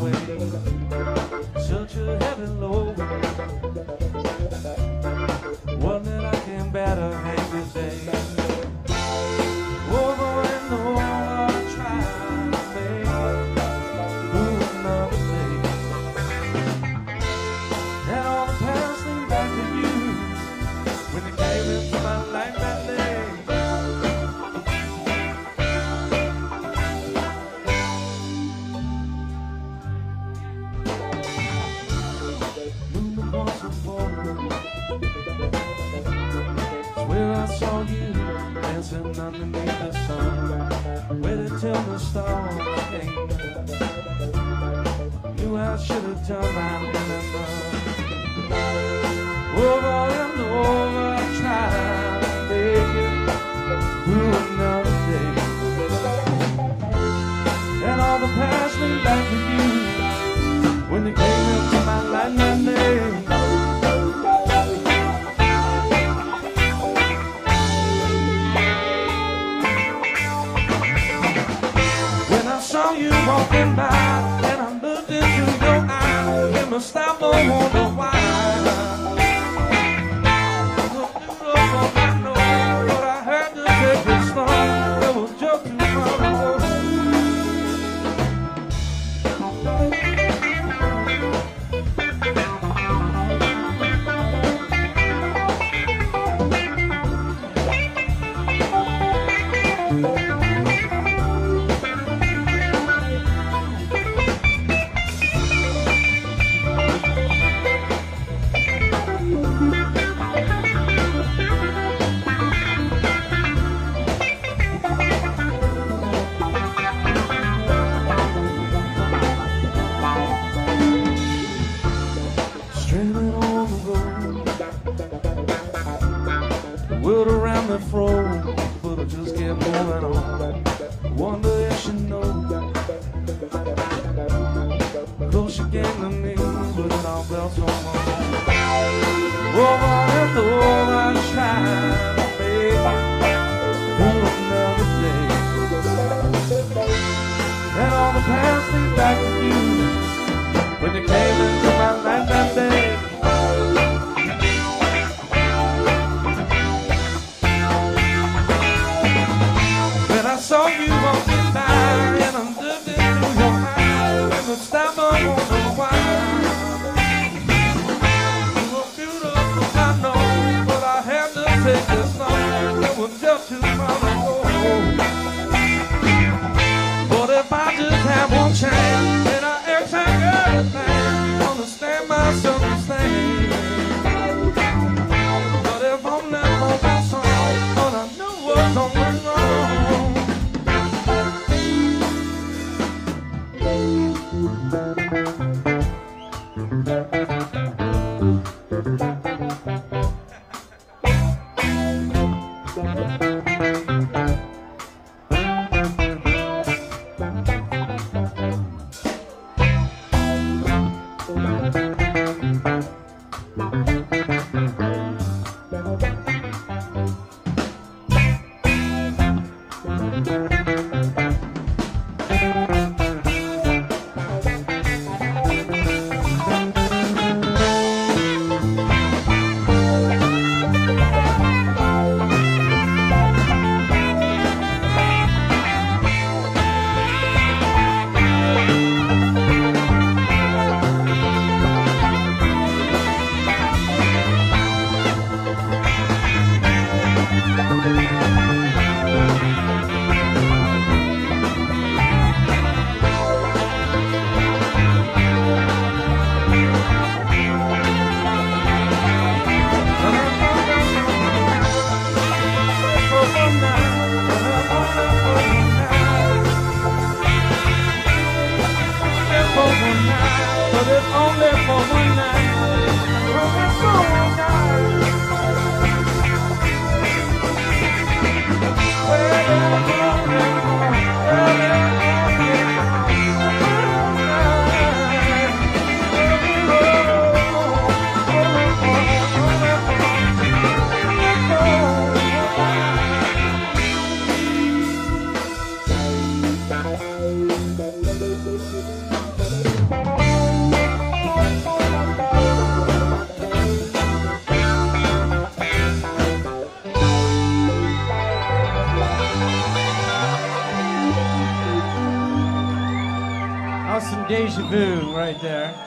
away. Such a heaven, Lord. Swear I saw you dancing underneath the sun, waited the stars came. Knew I should have done my. Over and over I tried to make it through another day, and all the past came back to you when they came up to my life, my name. It must stop no around froze, but I just kept moving on. Wonder if she knows. Close she came to me, but it all felt so wrong. Over and over, I tried to make through another day. And all the past things back to you when you came But That was some deja vu right there.